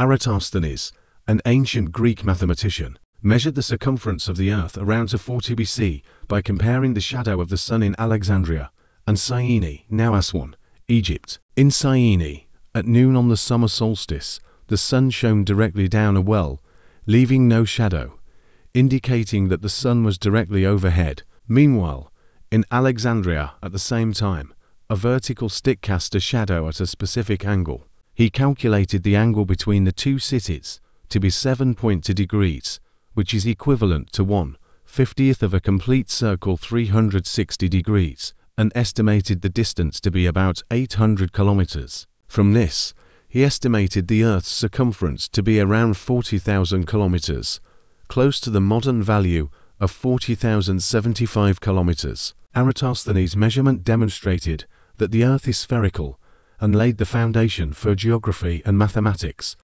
Eratosthenes, an ancient Greek mathematician, measured the circumference of the Earth around to 40 BC by comparing the shadow of the Sun in Alexandria and Syene, now Aswan, Egypt. In Syene, at noon on the summer solstice, the Sun shone directly down a well, leaving no shadow, indicating that the Sun was directly overhead. Meanwhile, in Alexandria at the same time, a vertical stick cast a shadow at a specific angle. He calculated the angle between the two cities to be 7.2 degrees, which is equivalent to 1 50th of a complete circle 360 degrees, and estimated the distance to be about 800 kilometers. From this, he estimated the Earth's circumference to be around 40,000 kilometers, close to the modern value of 40,075 kilometers. Eratosthenes' measurement demonstrated that the Earth is spherical and laid the foundation for geography and mathematics.